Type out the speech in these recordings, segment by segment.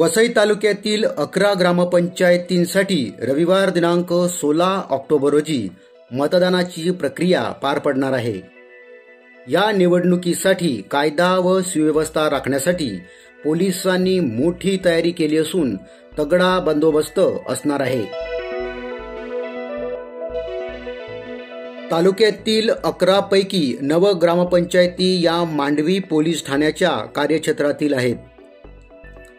वसई तालुक्यातील अकरा ग्रामपंचायतींसाठी रविवार दिनांक सोळा ऑक्टोबर रोजी मतदानाची प्रक्रिया पार पडणार आहे. या निवडणुकीसाठी कायदा व सुव्यवस्था राखण्यासाठी पोलिसांनी मोठी तयारी केली असून तगडा बंदोबस्त असणार आहे. तालुक्यातील अकरा पैकी नव ग्रामपंचायती या मांडवी पोलीस ठाण्याच्या कार्यक्षेत्रातील आहेत.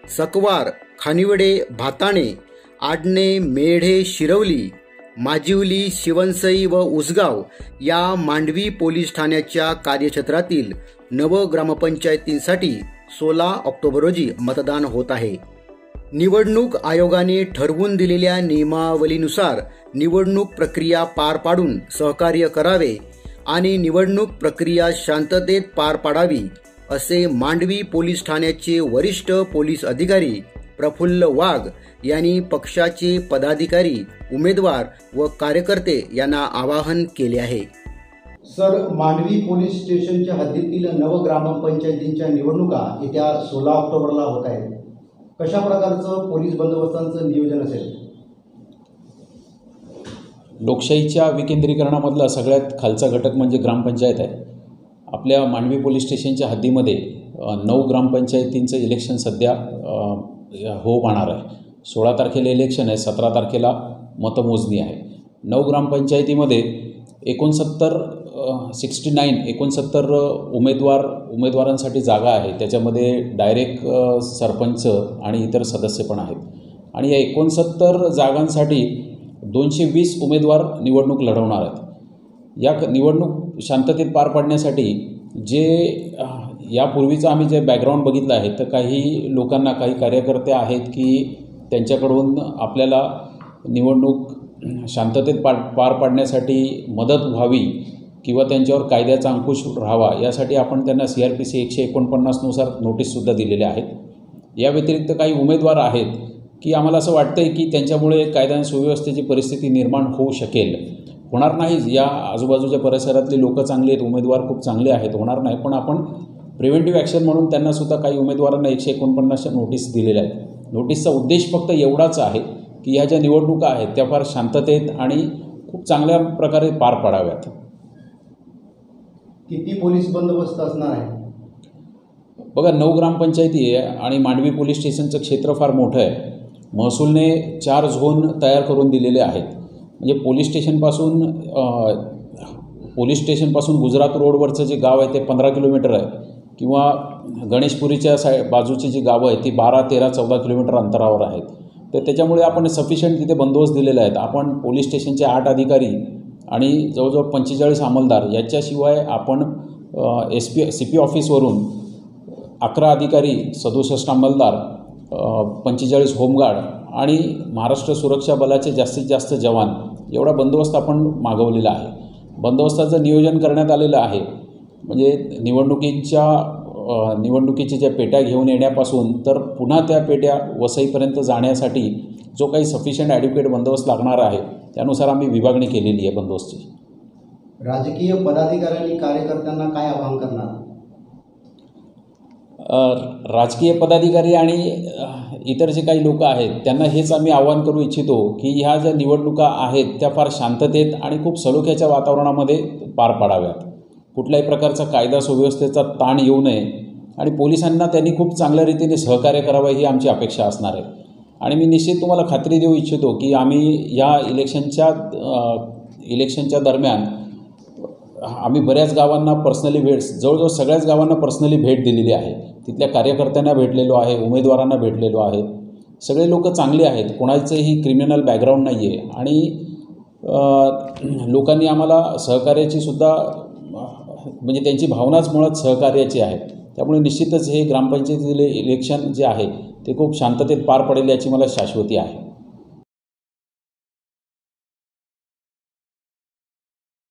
सकवार खानिवडे भाताणे आडणे मेढे शिरवली माजिवली शिवनसई व उसगाव या मांडवी पोलीस ठाण्याच्या कार्यक्षेत्रातील नव ग्रामपंचायतींसाठी सोळा ऑक्टोबर रोजी मतदान होत आहे. निवडणूक आयोगाने ठरवून दिलेल्या नियमावलीनुसार निवडणूक प्रक्रिया पार पाडून सहकार्य करावे आणि निवडणूक प्रक्रिया शांततेत पार पाडावी असे मांडवी पोलीस ठाण्याचे वरिष्ठ पोलीस अधिकारी प्रफुल्ल वाघ यांनी पक्षाचे पदाधिकारी उमेदवार व कार्यकर्ते यांना आवाहन केले आहे. सर मांडवी पोलीस स्टेशनच्या हद्दीतील नव ग्रामपंचायतींच्या निवडणुका येत्या सोळा ऑक्टोबरला होत आहेत. कशा प्रकारचं पोलीस बंदोबस्तांचं नियोजन असेल? लोकशाहीच्या विकेंद्रीकरणामधला सगळ्यात खालचा घटक म्हणजे ग्रामपंचायत आहे. आपल्या मांडवी पोलीस स्टेशनच्या हद्दीमध्ये नऊ ग्रामपंचायतींचं इलेक्शन सध्या हो पाहणार आहे. सोळा तारखेला इलेक्शन आहे सतरा तारखेला मतमोजणी आहे. नऊ ग्रामपंचायतीमध्ये एकोणसत्तर सिक्स्टी नाईन एकोणसत्तर उमेदवार उमेदवारांसाठी जागा आहे. त्याच्यामध्ये डायरेक्ट सरपंच आणि इतर सदस्य पण आहेत. आणि या एकोणसत्तर जागांसाठी दोनशे वीस उमेदवार निवडणूक लढवणार आहेत. या क- निवडणूक शांततेत पार पाडण्यासाठी जे यापूर्वीचं आम्ही जे बॅकग्राऊंड बघितलं आहे तर काही लोकांना काही कार्यकर्ते आहेत की त्यांच्याकडून आपल्याला निवडणूक शांततेत पार पार पाडण्यासाठी मदत व्हावी किंवा त्यांच्यावर कायद्याचा अंकुश राहावा यासाठी आपण त्यांना सी आर पी सी एकशे एकोणपन्नासनुसार नोटीससुद्धा दिलेल्या आहेत. या व्यतिरिक्त काही उमेदवार आहेत की आम्हाला असं वाटतं आहे की त्यांच्यामुळे कायदा आणि सुव्यवस्थेची परिस्थिती निर्माण होऊ शकेल. होणार नाही या आजूबाजूच्या परिसरातले लोक चांगले आहेत उमेदवार खूप चांगले आहेत होणार नाही. पण आपण प्रिव्हेंटिव्ह ॲक्शन म्हणून त्यांनासुद्धा काही उमेदवारांना एकशे एकोणपन्नासच्या नोटीस दिलेल्या आहेत. नोटीसचा उद्देश फक्त एवढाच आहे की ह्या ज्या निवडणुका आहेत त्या फार शांततेत आणि खूप चांगल्या प्रकारे पार पाडाव्यात. किती पोलीस बंदोबस्त असणार आहे? बघा नऊ ग्रामपंचायती आहे आणि मांडवी पोलीस स्टेशनचं क्षेत्र फार मोठं आहे. महसूलने चार झोन तयार करून दिलेले आहेत. म्हणजे पोलीस स्टेशनपासून पोलीस स्टेशनपासून गुजरात रोडवरचं जे गाव आहे ते पंधरा किलोमीटर आहे. किंवा गणेशपुरीच्या साय बाजूची जी गावं आहेत ती बारा तेरा चौदा किलोमीटर अंतरावर आहेत. तर त्याच्यामुळे आपण सफिशियंट तिथे बंदोबस्त दिलेले आहेत आपण पोलीस स्टेशनचे आठ अधिकारी आणि जवळजवळ पंचेचाळीस अंमलदार याच्याशिवाय आपण एस पी सी पी ऑफिसवरून अकरा अधिकारी सदुसष्ट अंमलदार पंचेचाळीस होमगार्ड आणि महाराष्ट्र सुरक्षा बलाचे जास्तीत जास्त जवान एवढा बंदोबस्त आपण मागवलेला आहे. बंदोबस्ताचं नियोजन करण्यात आलेलं आहे. म्हणजे निवडणुकीच्या निवडणुकीच्या ज्या पेट्या घेऊन येण्यापासून तर पुन्हा त्या पेट्या वसईपर्यंत जाण्यासाठी जो काही सफिशियंट ॲड्युकेट बंदोबस्त लागणार आहे त्यानुसार आम्ही विभागणी केलेली आहे बंदोबस्ती राजकीय पदाधिकाऱ्यांनी कार्यकर्त्यांना काय आवाहन करणार? राजकीय पदाधिकारी आणि इतर जे काही लोक आहेत त्यांना हेच आम्ही आवाहन करू इच्छितो की ह्या ज्या निवडणुका आहेत त्या फार शांततेत आणि खूप सलोख्याच्या वातावरणामध्ये पार पाडाव्यात. कुठल्याही प्रकारचा कायदा सुव्यवस्थेचा ताण येऊ नये आणि पोलिसांना त्यांनी खूप चांगल्या रीतीने सहकार्य करावं ही आमची अपेक्षा असणार आहे. आणि मी निश्चित तुम्हाला खात्री देऊ इच्छितो की आम्ही या इलेक्शनच्या इलेक्शनच्या दरम्यान आम्ही बऱ्याच गावांना पर्सनली भेट जवळजवळ सगळ्याच गावांना पर्सनली भेट दिलेली आहे. तिथल्या कार्यकर्त्यांना भेटलेलो आहे उमेदवारांना भेटलेलो आहे. सगळे लोक चांगले आहेत कोणाचंही क्रिमिनल बॅकग्राऊंड नाही आहे आणि लोकांनी आम्हाला सहकार्याची सुद्धा म्हणजे त्यांची भावनाच मुळात सहकार्याची आहे. त्यामुळे निश्चितच हे ग्रामपंचायतीतील इलेक्शन जे आहे ते खूप शांततेत पार पडेल याची मला शाश्वती आहे.